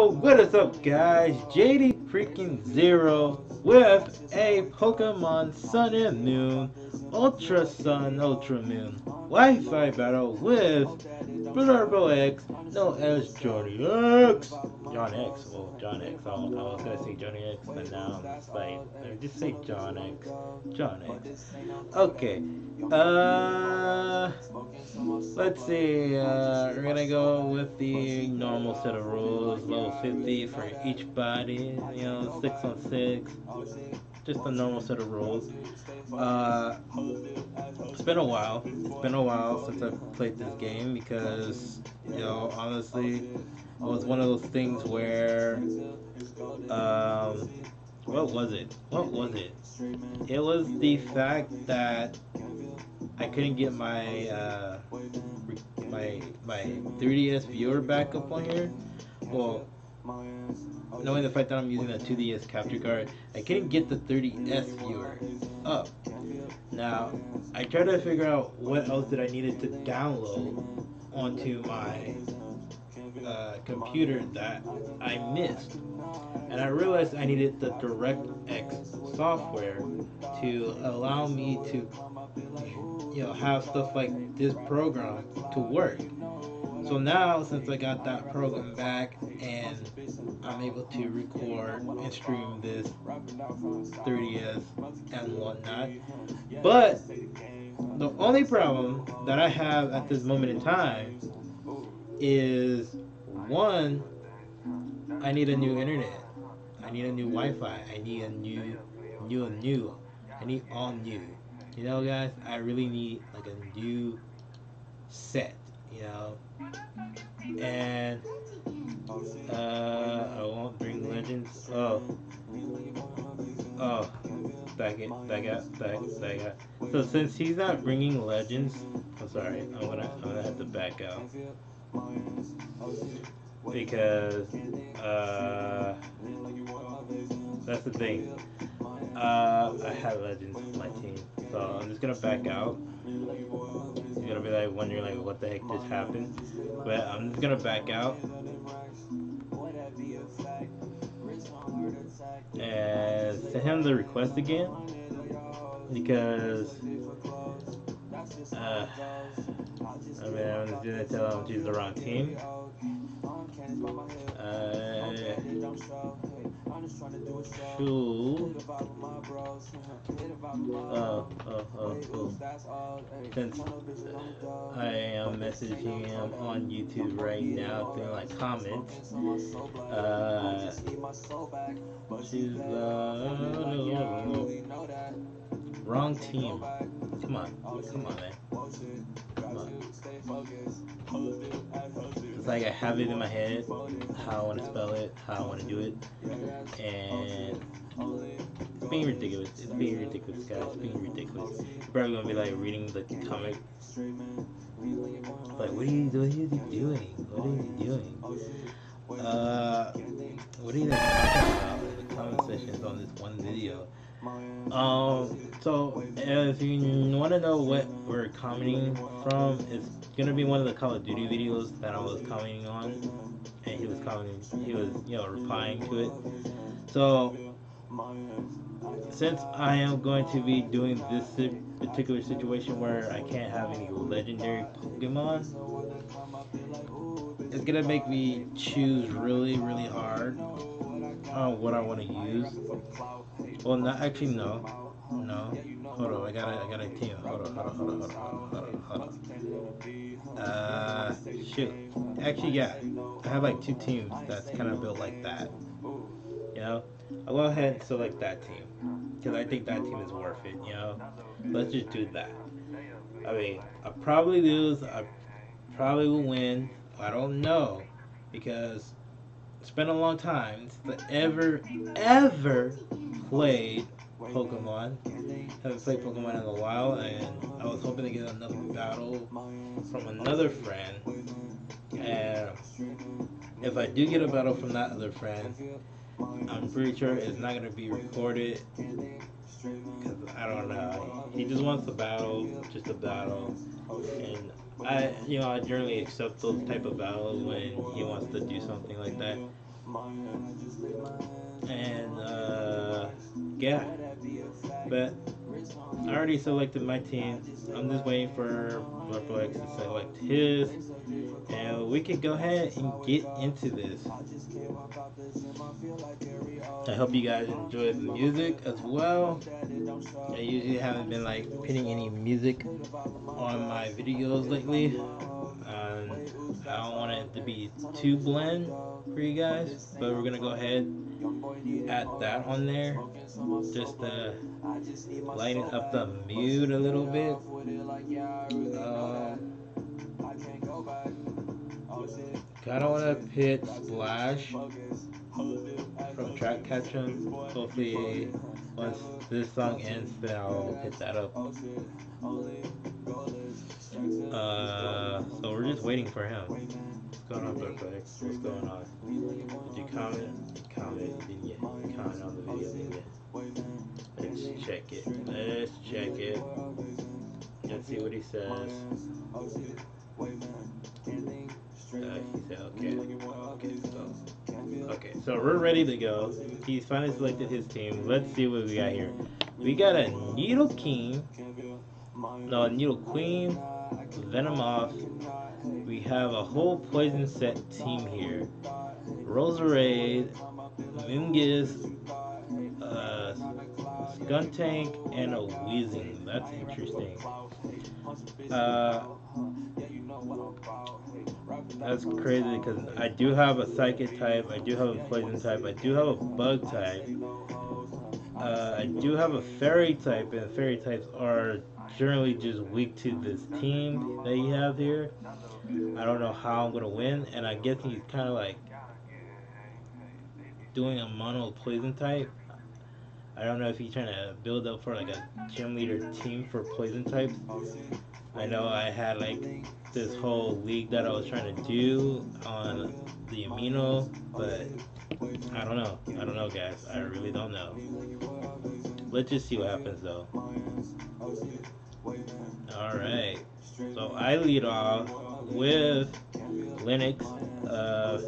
What is up guys? JD freaking Zero with a Pokemon Sun and Moon, Ultra Sun, Ultra Moon, Wi-Fi battle with Blurble X, no as Johnny X. John X, well John X, I, was gonna say Johnny X, but now I'm just like, just say John X, John X. Okay, uh, let's see, uh, we're gonna go with the normal set of rules, level 50 for each body, you know, 6 on 6, just a normal set of rules. Uh, it's been a while, it's been a while since I've played this game because, you know, honestly, it was one of those things where, um, what was it? What was it? It was the fact that I couldn't get my uh, my my 3DS viewer back up on here. Well, knowing the fact that I'm using a 2DS capture card, I couldn't get the 3DS viewer up. Now, I tried to figure out what else that I needed to download onto my uh, computer that I missed. And I realized I needed the DirectX software to allow me to you know have stuff like this program to work. So now since I got that program back and I'm able to record and stream this 3DS and whatnot. But the only problem that I have at this moment in time is one, I need a new internet. I need a new Wi-Fi. I need a new, new, new. I need all new. You know, guys, I really need like a new set. You know, and uh, I won't bring legends. Oh, oh, back it, back out, back, back out. So since he's not bringing legends, I'm sorry. I'm gonna, I'm gonna have to back out because uh, that's the thing. Uh, I have legends on my team, so I'm just gonna back out. Gonna be like wondering like what the heck just happened, but I'm just gonna back out. And send him the request again. Because uh, I mean I'm just gonna tell him use the wrong team. Uh, to oh, oh, oh, oh. Since I am messaging him on YouTube right now through like comments, uh, she's uh, wrong team. Come on, come on, man. Come on. It's like I have it in my head how I want to spell it, how I want to do it, and it's being ridiculous. It's being ridiculous, guys. It's being ridiculous. You're probably gonna be like reading the comic, like, what are you, what are you doing? What are you doing? Uh, what are you talking about the comment sections on this one video? Um, so if you want to know what we're commenting from, it's gonna be one of the Call of Duty videos that I was commenting on, and he was commenting, he was you know replying to it. So since I am going to be doing this particular situation where I can't have any legendary Pokemon, it's gonna make me choose really really hard on what I want to use. Well, not actually no. No. Hold on, I gotta, I gotta team. Hold on, hold on, hold on, hold on, hold on, hold on. Uh, shoot. Actually, yeah. I have like two teams that's kind of built like that. You know? I'll go ahead and select that team. Because I think that team is worth it, you know? Let's just do that. I mean, I probably lose. I probably will win. I don't know. Because it's been a long time since I ever, ever played Pokemon. Haven't played Pokemon in a while, and I was hoping to get another battle from another friend. And if I do get a battle from that other friend, I'm pretty sure it's not going to be recorded. Because I don't know. He just wants a battle, just a battle. And I, you know, I generally accept those type of battles when he wants to do something like that. And uh, yeah, but I already selected my team. I'm just waiting for Murphy to select his, and we can go ahead and get into this. I hope you guys enjoy the music as well. I usually haven't been like putting any music on my videos lately. Um, I don't want it to be too bland for you guys, but we're gonna go ahead add that on there just to lighten up the mood a little bit. Um, kind of want to pit Splash from Track Catching. Hopefully, once this song ends, then I'll hit that up. Uh, so we're just waiting for him. What's going on, Brooklyn? What's going on? Did you comment? Comment, didn't you? Comment on the video, didn't you? Let's check it. Let's check it. Let's see what he says. Uh, he said, okay. Okay, so, okay, so we're ready to go. He's finally selected his team. Let's see what we got here. We got a Nidoking. no, Nidoqueen, Venomoth. We have a whole poison set team here. Roserade, Moongiz, uh, Skuntank, and a Weezing. That's interesting. Uh, that's crazy because I do have a Psychic type, I do have a Poison type, I do have a Bug type. Uh, I do have a Fairy type, and Fairy types are generally just weak to this team that you have here. I don't know how I'm gonna win, and I guess he's kind of like doing a mono poison type. I don't know if he's trying to build up for like a gym leader team for poison types. I know I had like this whole league that I was trying to do on the amino, but I don't know. I don't know, guys. I really don't know. Let's just see what happens though. Alright. So I lead off with Linux, uh,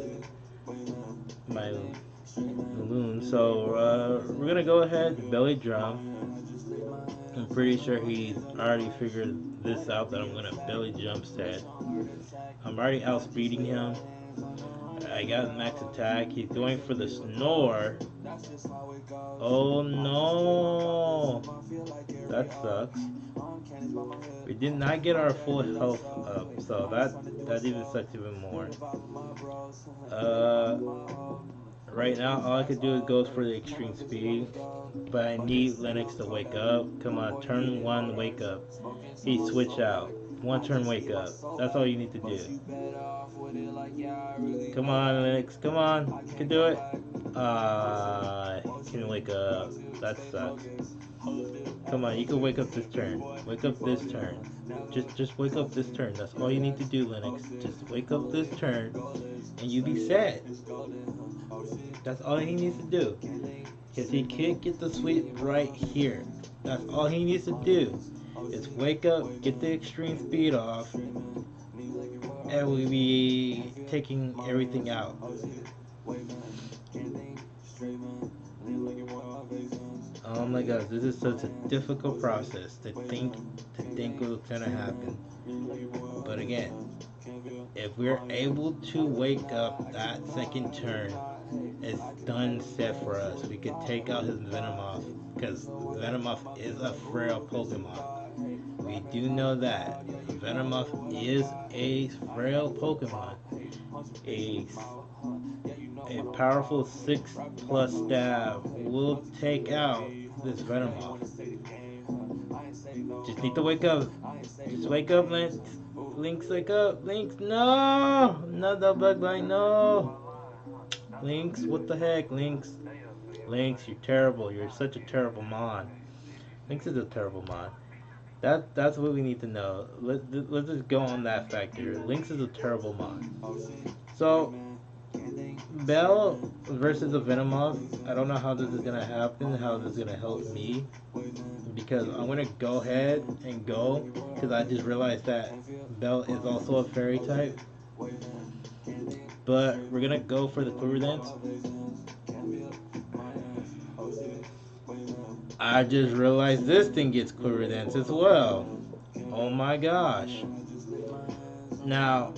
my Loon. So uh, we're gonna go ahead belly drum. I'm pretty sure he's already figured this out that I'm gonna belly jump set. I'm already outspeeding him. I got max attack. He's going for the snore. Oh no! That sucks. We did not get our full health up, so that that even sucks even more. Uh, right now, all I could do is go for the extreme speed, but I need Lennox to wake up. Come on, turn one, wake up. He switched out. One turn, wake up. That's all you need to do. Come on, Lennox. Come on. You can do it. Uh, can wake up. That sucks. Come on, you can wake up this turn. Wake up this turn. Just just wake up this turn. That's all you need to do, Lennox. Just wake up this turn and you be set. That's all he needs to do. Because he can't get the sweep right here. That's all he needs to do. Is wake up, get the extreme speed off, and we'll be taking everything out. Oh my gosh, this is such a difficult process to think to think what's gonna happen. But again, if we're able to wake up that second turn, it's done set for us. We could take out his Venomoth because Venomoth is a frail Pokemon. We do know that Venomoth is a frail Pokemon. A a powerful 6 plus stab will take out this Venomoth. Just need to wake up. Just wake up, Lynx. Lynx, wake up. Lynx, no! Not the bug bite, no! Lynx, what the heck, Lynx? Lynx, you're terrible. You're such a terrible mon. Lynx is a terrible mon. That that's what we need to know. Let let's just go on that factor. Lynx is a terrible mon. So Bell versus a Venomoth, I don't know how this is gonna happen, how this is gonna help me, because I'm gonna go ahead and go, because I just realized that Bell is also a fairy type. but we're gonna go for the quiver dance. I just realized this thing gets quiver dance as well. Oh my gosh. Now,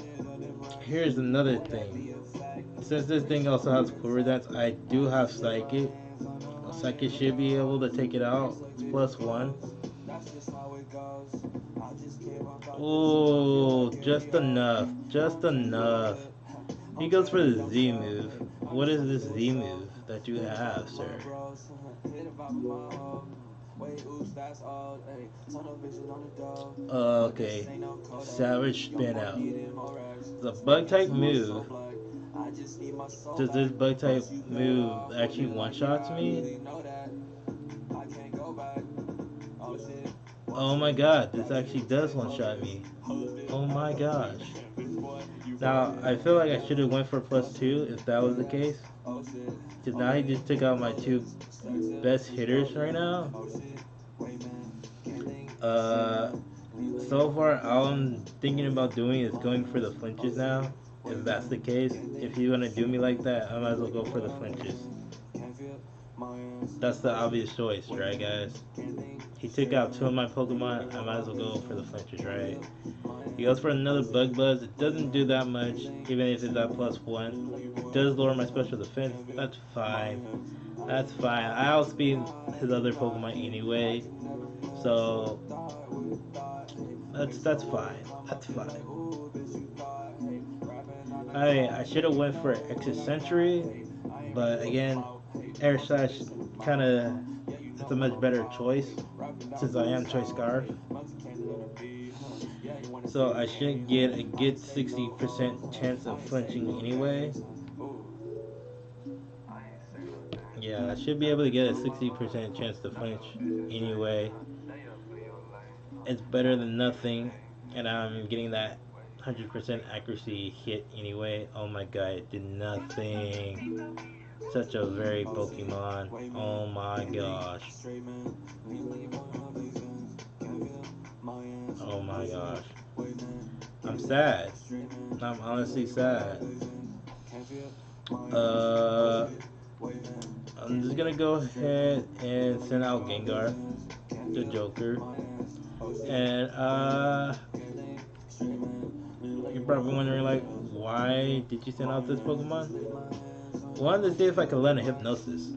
here's another thing. Since this thing also has quiver dance, I do have psychic. Psychic should be able to take it out. It's plus one. Oh, just enough. Just enough. He goes for the Z move. What is this Z move that you have, sir? Uh, okay. Savage spin out. The bug type move. Does this bug type move actually one shots me? Oh my god, this actually does one shot me. Oh my gosh. Now, I feel like I should have went for plus two if that was the case. Because now he just took out my two best hitters right now. Uh, so far, all I'm thinking about doing is going for the flinches now. If that's the case, if you're gonna do me like that, I might as well go for the flinches. That's the obvious choice, right, guys? He took out two of my Pokemon. I might as well go for the flinches, right? He goes for another Bug Buzz. It doesn't do that much, even if it's at plus one. It does lower my special defense. That's fine. That's fine. I outspeed his other Pokemon anyway, so that's that's fine. That's fine. I I should have went for Extrasensory, but again, Air Slash kind of it's a much better choice since I am Choice Scarf. So I should get a good 60% chance of flinching anyway. Yeah, I should be able to get a 60% chance to flinch anyway. It's better than nothing, and I'm getting that 100% accuracy hit anyway. Oh my god, it did nothing. Such a very Pokemon. Oh my gosh. Oh my gosh. I'm sad. I'm honestly sad. Uh, I'm just gonna go ahead and send out Gengar, the Joker. And, uh, you're probably wondering, like, why did you send out this Pokemon? Wanted to see if I could learn a Hypnosis.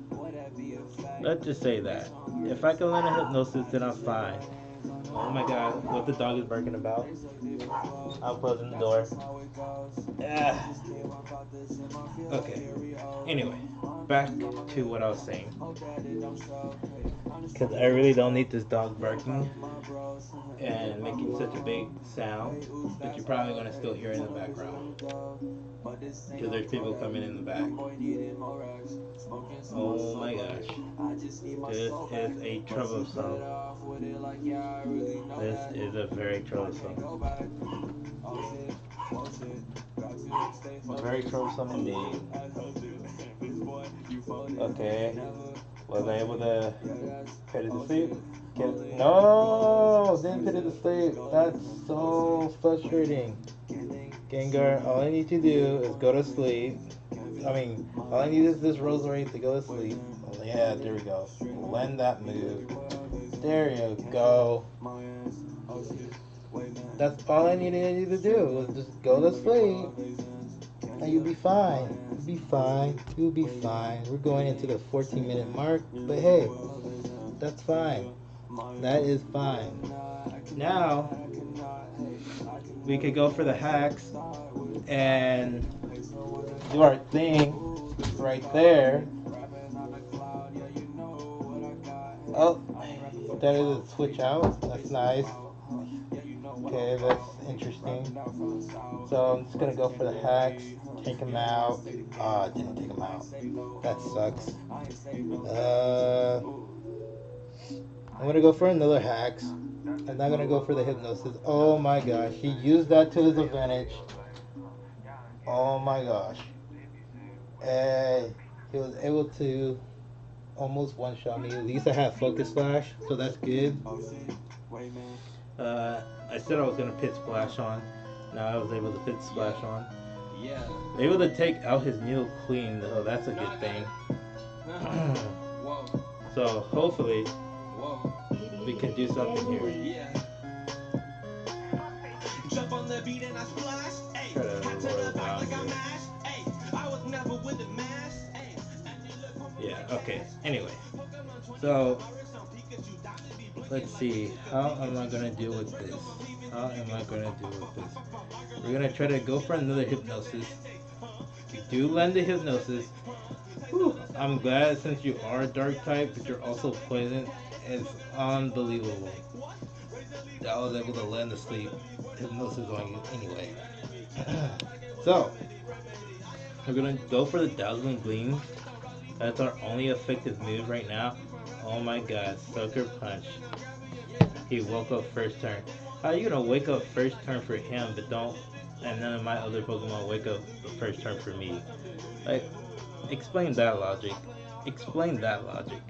Let's just say that. If I can learn a Hypnosis, then I'm fine. Oh my god, what the dog is barking about. I'm closing the door. Ah. Okay. Anyway, back to what I was saying. Because I really don't need this dog barking and making such a big sound that you're probably going to still hear in the background. Because there's people coming in the back. Oh my gosh. This is a troublesome. This is a very troublesome. Very troublesome indeed. Okay. Was I able to put it to sleep? Get, no! Didn't put it to sleep. That's so frustrating. Gengar, all I need to do is go to sleep. I mean, all I need is this Roserade to go to sleep. Oh, yeah, there we go. Lend that move. There you go. That's all I needed to do was just go to sleep. And you'll be fine. You'll be fine. You'll be fine. We're going into the 14 minute mark, but hey, that's fine. That is fine. Now, we could go for the Hex and do our thing right there. Oh, that is a switch out. That's nice. Okay, that's interesting. So I'm just gonna go for the Hex, take him out. Ah, oh, didn't take him out. That sucks. Uh, I'm gonna go for another Hex. I'm not gonna go for the hypnosis. Oh my gosh, he used that to his advantage. Oh my gosh. And he was able to almost one shot me. At least I have Focus Sash, so that's good. Uh, I said I was gonna pit splash on. Now I was able to pit splash on. Yeah. Able to take out his new clean, though. That's a good thing. so hopefully we can do something here. Try to roll down here. Yeah, okay. Anyway. So let's see. How am I gonna deal with this? How am I gonna deal with this? We're gonna try to go for another hypnosis. Do lend the hypnosis. Whew, I'm glad since you are dark type, but you're also poison. It's unbelievable. That I was able to land the sleep hypnosis on you anyway. so, we're gonna go for the Dazzling Gleam. That's our only effective move right now. Oh my god, Sucker Punch. He woke up first turn. How are you gonna wake up first turn for him, but don't, and none of my other Pokemon wake up the first turn for me? Like, explain that logic. Explain that logic.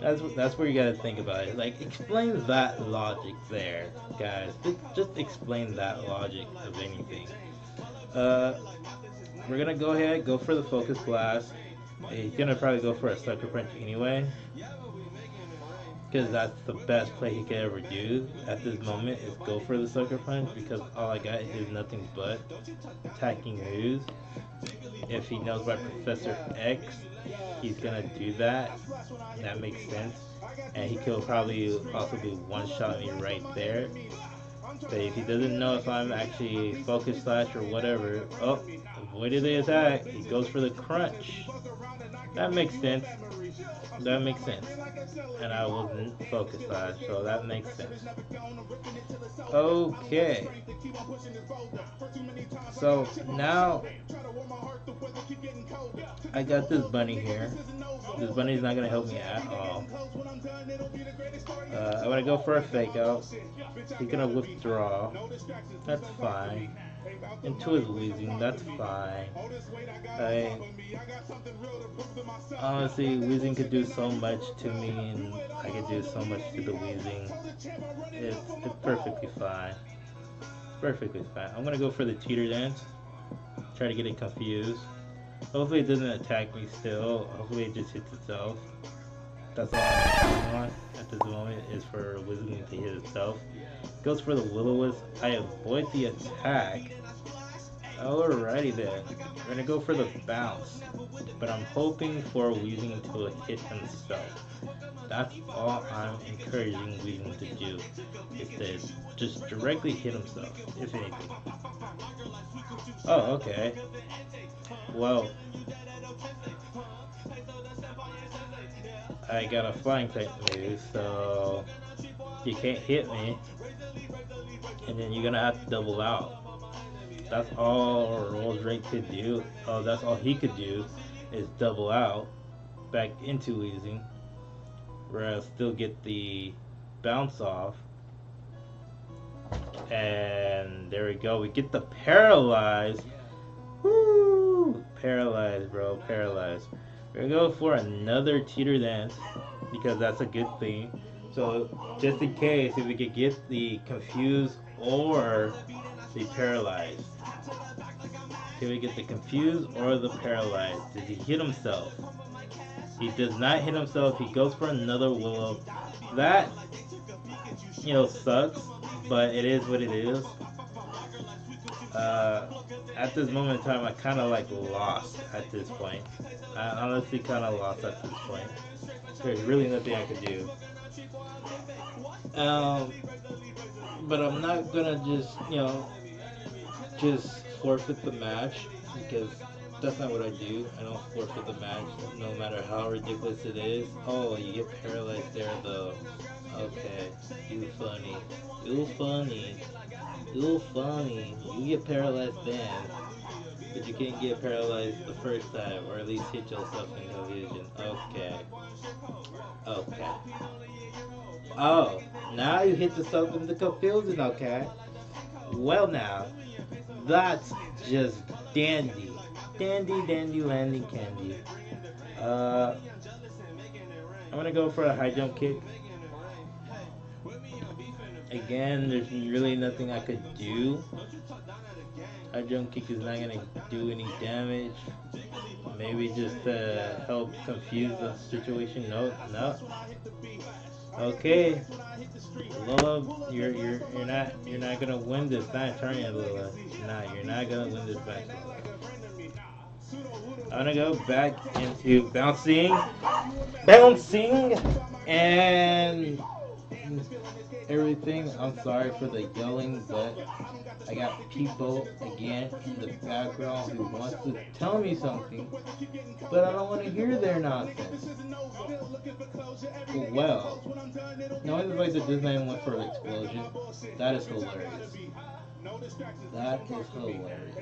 That's that's where you gotta think about it. Like, explain that logic there, guys. Just, explain that logic of anything. Uh, we're gonna go ahead, go for the Focus Blast. He's gonna probably go for a Sucker Punch anyway. Because that's the best play he could ever do at this moment is go for the Sucker Punch because all I got is nothing but attacking moves. If he knows about Professor X, he's gonna do that. That makes sense. And he could probably also be one-shot me right there. But if he doesn't know if I'm actually Focus Sash or whatever, oh, avoided the attack. He goes for the crunch. That makes sense. That makes sense. And I wasn't Focus Sash, so that makes sense. Okay. So now I got this bunny here. This bunny's not gonna help me at all. Uh, I'm gonna go for a fake out. He's gonna withdraw. That's fine. Into his Weezing, that's fine. I, honestly, Weezing could do so much to me, and I could do so much to the Weezing. It's, it's perfectly fine. Perfectly fine. I'm gonna go for the Teeter Dance. Try to get it confused. Hopefully it doesn't attack me still. Hopefully it just hits itself. That's all I want at this moment is for Weezing to hit itself. Goes for the Will-O-Wisp. I avoid the attack. Alrighty then. We're gonna go for the bounce. But I'm hoping for Weezing to hit himself. That's all I'm encouraging Weezing to do. Is to just directly hit himself, if anything. Oh, okay. Well, I got a flying type move, so you can't hit me. And then you're gonna have to double out. That's all Drake could do. Oh, that's all he could do is double out back into Weezing. I still get the bounce off. And there we go. We get the paralyzed. Woo! Paralyzed, bro. Paralyzed. We're gonna go for another teeter dance because that's a good thing. So just in case if we could get the confused or the paralyzed. Can we get the confused or the paralyzed? Did he hit himself? He does not hit himself. He goes for another willow. That, you know, sucks, but it is what it is. Uh, at this moment in time, I kind of like lost at this point. I honestly kind of lost at this point. There's really nothing I could do. Um, but I'm not gonna just, you know, just forfeit the match because that's not what I do. I don't forfeit the match no matter how ridiculous it is. Oh, you get paralyzed there though. Okay, you funny. You funny. You funny. You get paralyzed then. But you can't get paralyzed the first time, or at least hit yourself in confusion. Okay. Okay. Oh, now you hit yourself in the confusion, okay? Well now, that's just dandy. Dandy, dandy, landing candy. Uh, I'm gonna go for a high jump kick. Again, there's really nothing I could do. Our jump kick is not gonna do any damage. Maybe just to help confuse the situation. No, no. Okay, Lola, you're you're you're not you're not gonna win this match, aren't you, Lola? Nah, you're not gonna win this match. I'm gonna go back into bouncing, bouncing, and everything. I'm sorry for the yelling, but I got people again in the background who wants to tell me something, but I don't want to hear their nonsense. Well, knowing the fact that this man went for an explosion, that is hilarious. That is hilarious.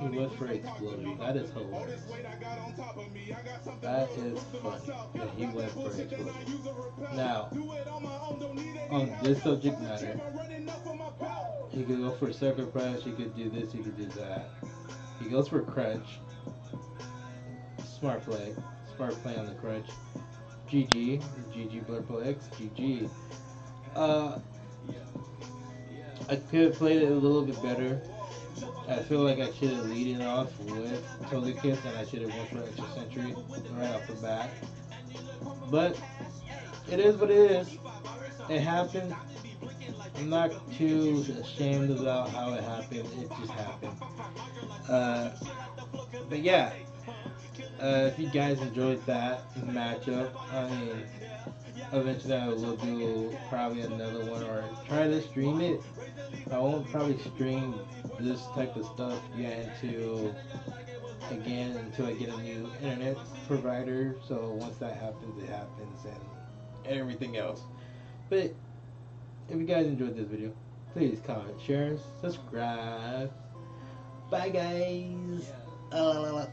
He went for explosion. That is hilarious. That is funny that he went for explosion. Now, on this subject matter, he could go for sucker punch, he could do this, he could do that. He goes for crunch. Smart play. Smart play on the crunch. GG. GG BlurbleX. GG. Uh, I could have played it a little bit better. I feel like I should have leading off with Togekiss and I should have went for extrasensory right off the bat. But it is what it is. It happened. I'm not too ashamed about how it happened. It just happened. Uh, but yeah, uh, if you guys enjoyed that matchup, I mean, eventually I will do probably another one or try to stream it. I won't probably stream this type of stuff yet until again until I get a new internet provider. So once that happens, it happens and everything else. But if you guys enjoyed this video, please comment, share, subscribe. Bye guys.